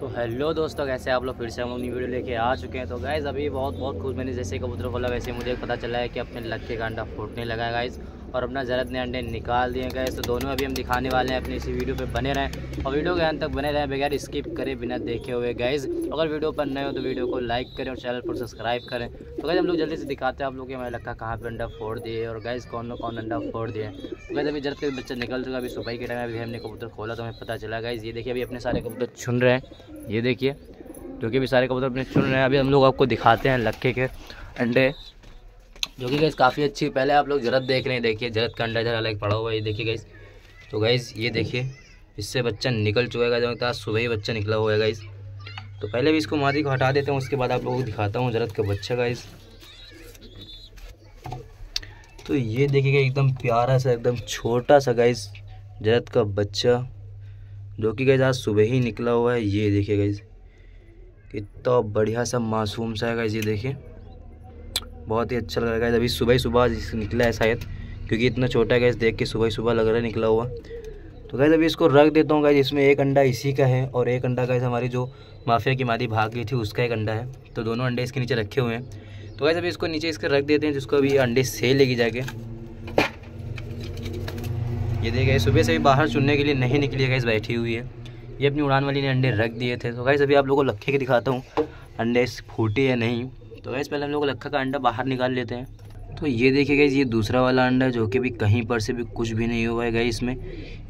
तो हेलो दोस्तों, कैसे आप लोग? फिर से हम अपनी वीडियो लेके आ चुके हैं। तो गाइज़ अभी बहुत बहुत खुश। मैंने जैसे कबूतर खोला वैसे मुझे पता चला है कि अपने लक्के का अंडा फूटने लगा है गाइज़ और अपना जरद ने अंडे निकाल दिए गए। तो दोनों अभी हम दिखाने वाले हैं, अपने इसी वीडियो पे बने रहें। और वीडियो के अंत तक बने रहें, बगैर स्किप करें, बिना देखे हुए। गैज़ अगर वीडियो पर नए हो तो वीडियो को लाइक करें और चैनल पर सब्सक्राइब करें। तो गैज़ हम लोग जल्दी से दिखाते हैं आप लोग कि हमारे लक्का कहाँ पर अंडा फोड़ दिए। और गैज़ कौन कौन अंडा फोड़ दिए। तो गैज़ अभी जरद के बच्चा निकल चुका अभी सुबह के टाइम अभी हमने कबूतर खोला तो हमें पता चला गैज़ ये देखिए, अभी अपने सारे कबूतर चुन रहे हैं। ये देखिए, जो कि अभी सारे कबूतर अपने चुन रहे हैं। अभी हम लोग आपको दिखाते हैं लक्के के अंडे। जो कि गैस काफ़ी अच्छी, पहले आप लोग जरद देख रहे हैं, देखिए जरद का अंडा जरा अलग पड़ा हुआ है, ये देखिए गैस तो गैस ये देखिए, इससे बच्चा निकल चुका है जो आज सुबह ही बच्चा निकला हुआ है गैस तो पहले भी इसको मादी को हटा देते हैं, उसके बाद आप लोगों को दिखाता हूँ जरद का बच्चा गैस तो ये देखिएगा एकदम प्यारा सा, एकदम छोटा सा गैस जरद का बच्चा, जो कि गैस आज सुबह ही निकला हुआ है, ये देखिए गैस कितना बढ़िया सा मासूम सा है गैस ये देखिए। बहुत ही अच्छा लग रहा है अभी सुबह सुबह निकला है शायद, क्योंकि इतना छोटा गैस देख के सुबह सुबह लग रहा है निकला हुआ। तो गैस अभी इसको रख देता हूँ गैस इसमें एक अंडा इसी का है, और एक अंडा गैस हमारी जो माफिया की मादी भाग गई थी, उसका एक अंडा है। तो दोनों अंडे इसके नीचे रखे हुए हैं। तो गैस अभी इसको नीचे इसके रख देते हैं, जिसको अभी अंडे से लेगी जाके। ये देखिए सुबह से भी बाहर चुनने के लिए नहीं निकली है गैस बैठी हुई है। ये अपनी उड़ान वाली ने अंडे रख दिए थे। तो गैस अभी आप लोगों को लखे के दिखाता हूँ, अंडे फूटे या नहीं। तो गैस पहले हम लोग लक्खा का अंडा बाहर निकाल लेते हैं। तो ये देखिए गैस ये दूसरा वाला अंडा है जो कि अभी कहीं पर से भी कुछ भी नहीं हुआ है गई इसमें।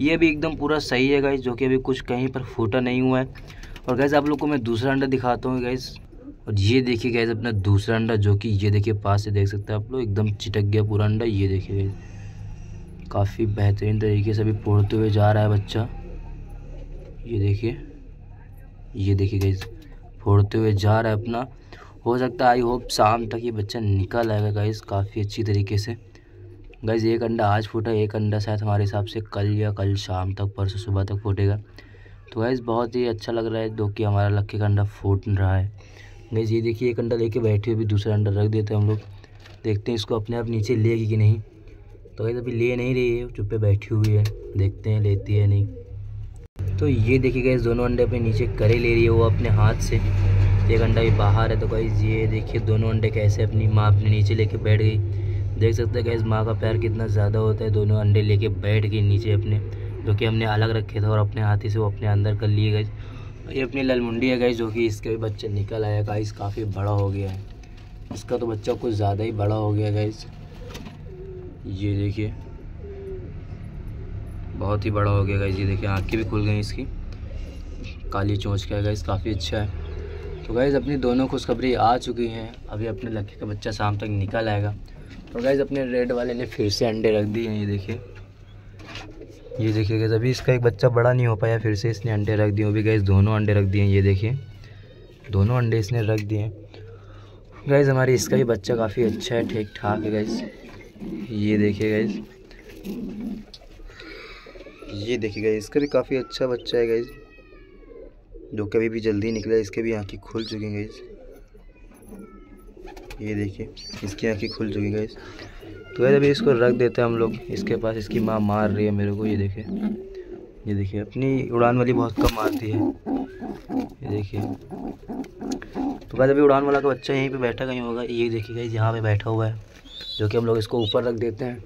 ये भी एकदम पूरा सही है गैस जो कि अभी कुछ कहीं पर फूटा नहीं हुआ है। और गैस आप लोग को मैं दूसरा अंडा दिखाता हूँ गैस और ये देखिए गैस अपना दूसरा अंडा जो कि ये देखिए पास से देख सकते हैं आप लोग, एकदम चिटक गया पूरा अंडा। ये देखिए गैस काफ़ी बेहतरीन तरीके से अभी फोड़ते हुए जा रहा है बच्चा। ये देखिए ये देखिए गैस फोड़ते हुए जा रहा है अपना। हो सकता है आई होप शाम तक ये बच्चा निकल आएगा गाइज़ काफ़ी अच्छी तरीके से। गाइज़ एक अंडा आज फूटा, एक अंडा शायद हमारे हिसाब से कल या कल शाम तक, परसों सुबह तक फूटेगा। तो गाइज़ बहुत ही अच्छा लग रहा है दो कि हमारा लक्की का अंडा फूट रहा है। गाइज़ ये देखिए, एक अंडा लेके बैठे हुए दूसरा अंडा रख देते हैं हम लोग। देखते हैं इसको अपने आप नीचे लेगी कि नहीं। तो गाइज़ अभी ले नहीं रही है चुप्पे बैठी हुई है। देखते हैं, लेती है नहीं। तो ये देखिए गए दोनों अंडे अपने नीचे करे ले रही है, वो अपने हाथ से। एक अंडा भी बाहर है तो गाइज़ ये देखिए दोनों अंडे कैसे अपनी माँ अपने नीचे लेके बैठ गई। देख सकते हैं गाइज़ माँ का प्यार कितना ज़्यादा होता है, दोनों अंडे लेके बैठ गई नीचे अपने, जो कि हमने अलग रखे थे और अपने हाथी से वो अपने अंदर कर लिए गए ये अपनी ललमुंडी है गाइज़ जो कि इसके भी बच्चे निकल आया गाइज़ काफ़ी बड़ा हो गया है। इसका तो बच्चा कुछ ज़्यादा ही बड़ा हो गया गाइज़ ये देखिए, बहुत ही बड़ा हो गया गाइज़ ये देखिए, आँखें भी खुल गई इसकी। काली चोंच का है गाइज़ काफ़ी अच्छा है। तो गाइज़ अपनी दोनों खुशखबरी आ चुकी हैं। अभी अपने लक्की का बच्चा शाम तक निकल आएगा। तो गाइज़ अपने रेड वाले ने फिर से अंडे रख दिए हैं, ये देखिए। ये देखिए गैस अभी इसका एक बच्चा बड़ा नहीं हो पाया, फिर से इसने अंडे रख दिए। अभी गैस दोनों अंडे रख दिए ये देखिए। दोनों अंडे इसने रख दिए गैस हमारी इसका भी बच्चा काफ़ी अच्छा है ठीक ठाक है गैस ये देखिए गैस ये देखिएगा इसका भी काफ़ी अच्छा बच्चा है गाइज़ जो कभी भी जल्दी निकला, इसके भी आँखें खुल चुकी गाइज़ ये देखिए, इसकी आँखें खुल चुकी गई तो वैसे अभी इसको रख देते हैं हम लोग। इसके पास इसकी माँ मार रही है मेरे को, ये देखे ये देखिए, अपनी उड़ान वाली बहुत कम मारती है। ये देखिए। तो वैसे अभी उड़ान वाला का बच्चा यहीं पे बैठा कहीं होगा। ये देखिए गाइज़ यहाँ पे बैठा हुआ है, जो कि हम लोग इसको ऊपर रख देते हैं।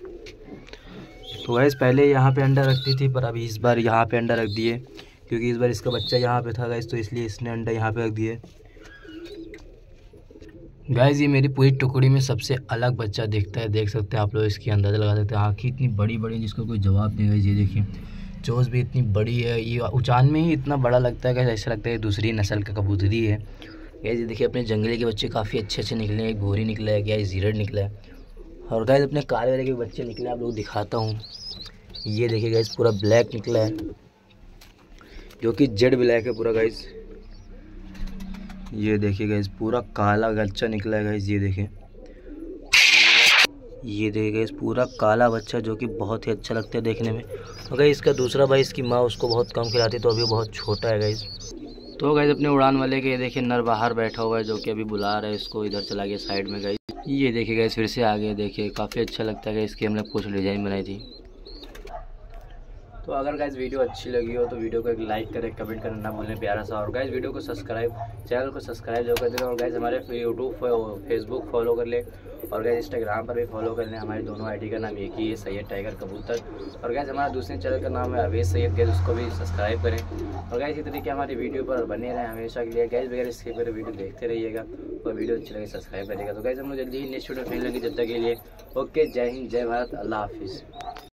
तो गैस पहले यहाँ पे अंडा रखती थी, पर अभी इस बार यहाँ पे अंडा रख दिए। क्योंकि इस बार इसका बच्चा यहाँ पे था गैस तो इसलिए इसने अंडा यहाँ पे रख दिए। गैस ये मेरी पूरी टुकड़ी में सबसे अलग बच्चा दिखता है। देख सकते हैं आप लोग इसकी अंदाज़ा लगा सकते हैं। आँखें इतनी बड़ी बड़ी जिसको कोई जवाब नहीं गई ये देखिए चोस भी इतनी बड़ी है। ये उचान में ही इतना बड़ा लगता है ऐसा लगता है दूसरी नस्ल का कबूतरी है। गैस ये देखिए, अपने जंगली के बच्चे काफ़ी अच्छे अच्छे निकले हैं। गोरी निकला है, क्या जीरड निकला है? और गाइस अपने काले वाले के बच्चे निकले आप लोग दिखाता हूँ। ये देखिए गाइस पूरा ब्लैक निकला है। जो कि जेड ब्लैक है पूरा गाइस ये देखिए गाइस पूरा काला बच्चा निकला है गाइस ये देखिए ये देखिए गाइस पूरा काला बच्चा जो कि बहुत ही अच्छा लगता है देखने में. और गाइस इसका दूसरा भाई, इसकी माँ, उसको बहुत कम खिलाती तो अभी बहुत छोटा है गाइस तो गाइस अपने उड़ान वाले के, ये देखिए नर बाहर बैठा हुआ है, जो कि अभी बुला रहा है इसको, इधर चला गया साइड में गाइस ये देखिए गैस फिर से आ गए देखिए काफ़ी अच्छा लगता है इसकी हमने कुछ डिज़ाइन बनाई थी. तो अगर गाइज़ वीडियो अच्छी लगी हो तो वीडियो को एक लाइक करें कमेंट करना ना भूलें प्यारा सा। और गाइज़ वीडियो को सब्सक्राइब चैनल को सब्सक्राइब जो कर दें और गाइज़ हमारे यूट्यूब फेसबुक फॉलो कर ले। और गाइज़ इंस्टाग्राम पर भी फॉलो कर लें। हमारे दोनों आईडी का नाम एक ही है, सैयद टाइगर कबूतर। और गैस हमारा दूसरे चैनल का नाम है अवेश सैयद। गैस उसको भी सब्सक्राइब करें। और गैस इसी तरीके हमारी वीडियो पर बने रहें हमेशा के लिए। गैस वगैरह इसके पर वीडियो देखते रहिएगा। और वीडियो अच्छी लगे सब्सक्राइब करिएगा। तो गैस हम लोग जल्दी ही नेक्स्ट वीडियो लगे जब तक के लिए ओके जय हिंद, जय भारत, अल्लाह हाफिज़।